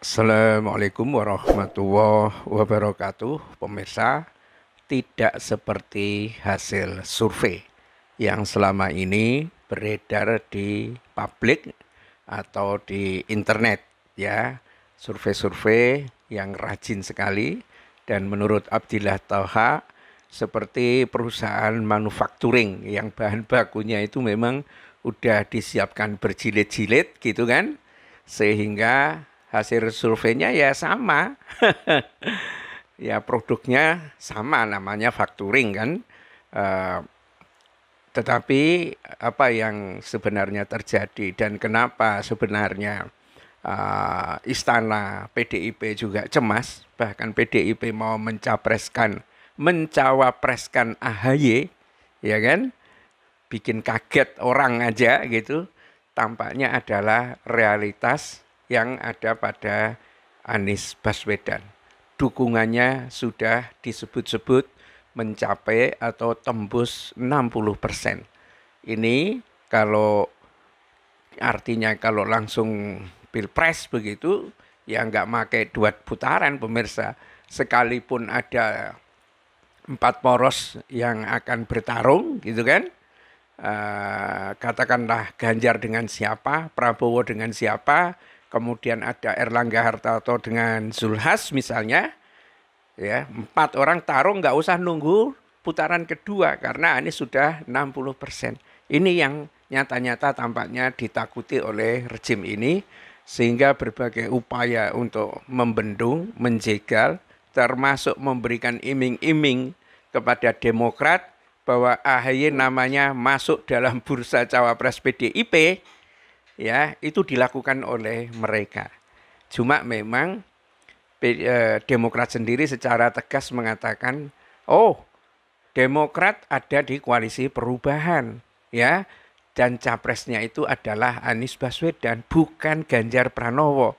Assalamualaikum warahmatullahi wabarakatuh. Pemirsa, tidak seperti hasil survei yang selama ini beredar di publik atau di internet ya. Survei-survei yang rajin sekali dan menurut Abdillah Taha seperti perusahaan manufacturing yang bahan bakunya itu memang udah disiapkan berjilid-jilid gitu kan sehingga hasil surveinya ya sama. ya produknya sama namanya factoring kan. Uh, tetapi apa yang sebenarnya terjadi dan kenapa sebenarnya uh, istana PDIP juga cemas bahkan PDIP mau mencapreskan mencawapreskan AHY ya kan bikin kaget orang aja gitu tampaknya adalah realitas yang ada pada Anies Baswedan. Dukungannya sudah disebut-sebut mencapai atau tembus 60 persen. Ini kalau artinya kalau langsung pilpres begitu ya nggak pakai dua putaran pemirsa sekalipun ada empat poros yang akan bertarung gitu kan uh, katakanlah Ganjar dengan siapa Prabowo dengan siapa kemudian ada Erlangga Hartarto dengan Zulhas misalnya, ya empat orang tarung nggak usah nunggu putaran kedua karena ini sudah 60 persen. Ini yang nyata-nyata tampaknya ditakuti oleh rejim ini sehingga berbagai upaya untuk membendung, menjegal, termasuk memberikan iming-iming kepada Demokrat bahwa AHY namanya masuk dalam bursa cawapres PDIP ya itu dilakukan oleh mereka. Cuma memang eh, Demokrat sendiri secara tegas mengatakan, oh Demokrat ada di koalisi perubahan, ya, dan capresnya itu adalah Anies Baswedan, bukan Ganjar Pranowo.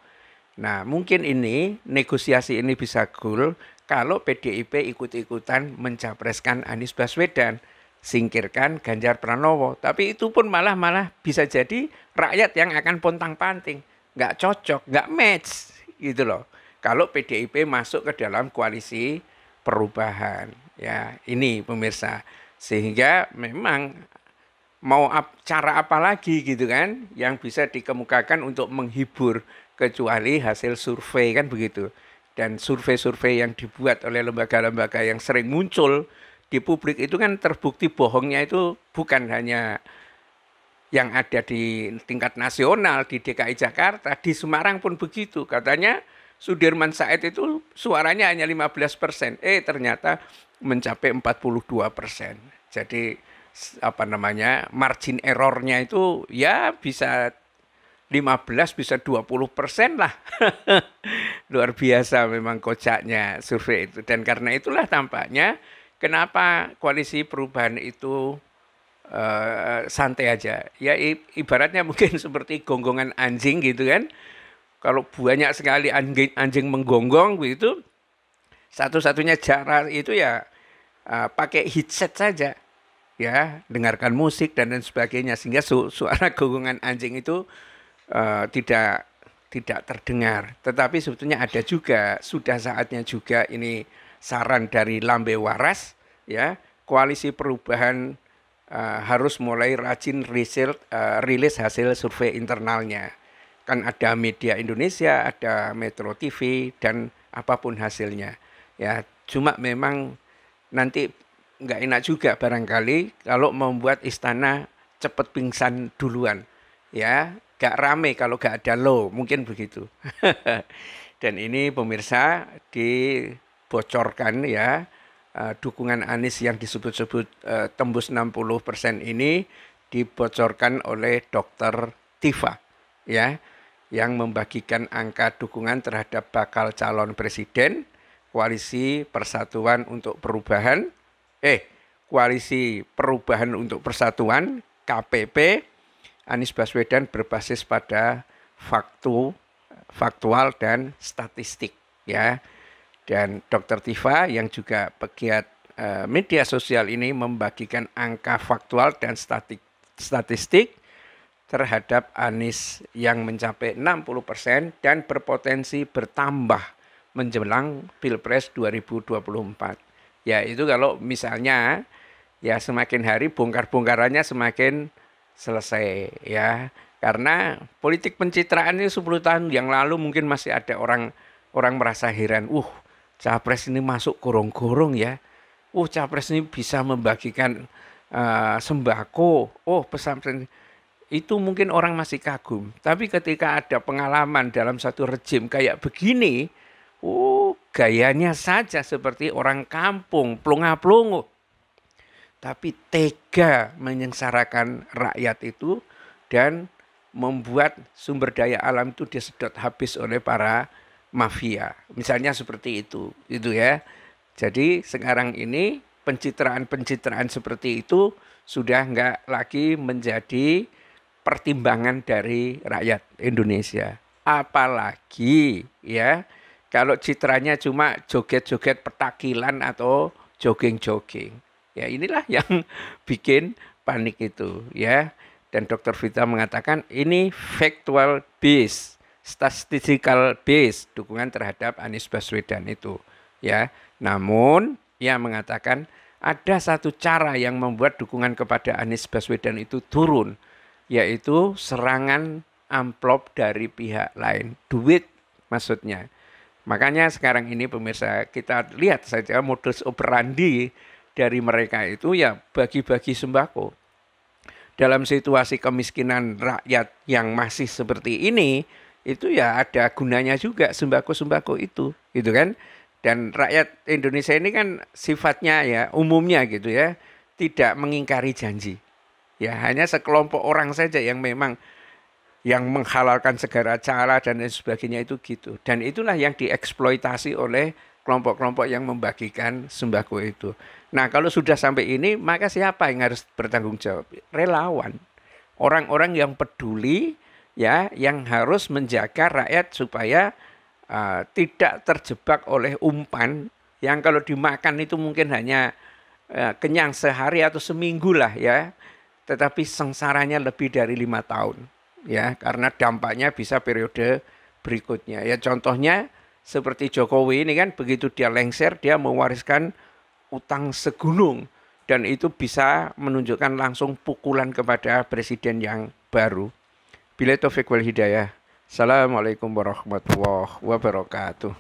Nah, mungkin ini negosiasi ini bisa gul kalau PDIP ikut-ikutan mencapreskan Anies Baswedan singkirkan Ganjar Pranowo. Tapi itu pun malah malah bisa jadi rakyat yang akan pontang panting, nggak cocok, nggak match gitu loh. Kalau PDIP masuk ke dalam koalisi perubahan, ya ini pemirsa, sehingga memang mau ap, cara apa lagi gitu kan yang bisa dikemukakan untuk menghibur kecuali hasil survei kan begitu dan survei-survei yang dibuat oleh lembaga-lembaga yang sering muncul di publik itu kan terbukti bohongnya itu bukan hanya yang ada di tingkat nasional di DKI Jakarta, di Semarang pun begitu. Katanya Sudirman Said itu suaranya hanya 15 persen, eh ternyata mencapai 42 persen. Jadi apa namanya margin errornya itu ya bisa 15 bisa 20 persen lah. Luar biasa memang kocaknya survei itu. Dan karena itulah tampaknya Kenapa koalisi perubahan itu uh, santai aja? Ya ibaratnya mungkin seperti gonggongan anjing gitu kan. Kalau banyak sekali anjing, anjing menggonggong begitu, satu-satunya cara itu ya uh, pakai headset saja ya dengarkan musik dan lain sebagainya sehingga su suara gonggongan anjing itu uh, tidak tidak terdengar tetapi sebetulnya ada juga sudah saatnya juga ini saran dari Lambe Waras ya koalisi perubahan uh, harus mulai rajin riset, uh, rilis hasil survei internalnya. Kan ada media Indonesia ada Metro TV dan apa pun hasilnya. Ya cuma memang nanti nggak enak juga barangkali kalau membuat istana cepat pingsan duluan. Ya gak rame kalau gak ada lo mungkin begitu. Dan ini pemirsa di bocorkan ya uh, dukungan Anies yang disebut-sebut uh, tembus 60% ini dibocorkan oleh Dr. Tifa ya yang membagikan angka dukungan terhadap bakal calon presiden koalisi Persatuan untuk Perubahan eh koalisi Perubahan untuk Persatuan KPP Anies Baswedan berbasis pada faktu faktual dan statistik ya dan Dr. Tifa yang juga pegiat uh, media sosial ini membagikan angka faktual dan statik, statistik terhadap Anies yang mencapai 60% dan berpotensi bertambah menjelang Pilpres 2024. Ya itu kalau misalnya ya semakin hari bongkar-bongkarannya semakin selesai ya. Karena politik pencitraan ini 10 tahun yang lalu mungkin masih ada orang orang merasa heran, uh capres ini masuk gorong-gorong ya. Uh capres ini bisa membagikan uh, sembako. Oh pesantren itu mungkin orang masih kagum. Tapi ketika ada pengalaman dalam satu rejim kayak begini, oh gayanya saja seperti orang kampung, plunga-plungu. Tapi tega menyengsarakan rakyat itu dan membuat sumber daya alam itu disedot habis oleh para mafia. Misalnya seperti itu, itu ya. Jadi sekarang ini pencitraan-pencitraan seperti itu sudah enggak lagi menjadi pertimbangan dari rakyat Indonesia. Apalagi ya kalau citranya cuma joget-joget petakilan atau jogging-jogging. Ya inilah yang bikin panik itu ya. Dan Dr. Vita mengatakan ini factual base, statistical base dukungan terhadap Anies Baswedan itu ya. Namun ia mengatakan ada satu cara yang membuat dukungan kepada Anies Baswedan itu turun yaitu serangan amplop dari pihak lain, duit maksudnya. Makanya sekarang ini pemirsa kita lihat saja modus operandi dari mereka itu ya bagi-bagi sembako. Dalam situasi kemiskinan rakyat yang masih seperti ini, itu ya ada gunanya juga sembako-sembako itu, gitu kan? Dan rakyat Indonesia ini kan sifatnya ya umumnya gitu ya, tidak mengingkari janji. Ya, hanya sekelompok orang saja yang memang yang menghalalkan segala cara dan lain sebagainya itu gitu. Dan itulah yang dieksploitasi oleh kelompok-kelompok yang membagikan sembako itu. Nah, kalau sudah sampai ini, maka siapa yang harus bertanggung jawab? Relawan. Orang-orang yang peduli ya, yang harus menjaga rakyat supaya uh, tidak terjebak oleh umpan yang kalau dimakan itu mungkin hanya uh, kenyang sehari atau seminggu lah ya tetapi sengsaranya lebih dari lima tahun ya karena dampaknya bisa periode berikutnya ya contohnya seperti Jokowi ini kan begitu dia lengser dia mewariskan utang segunung dan itu bisa menunjukkan langsung pukulan kepada presiden yang baru. Bila taufik wal hidayah. Assalamualaikum warahmatullahi wabarakatuh.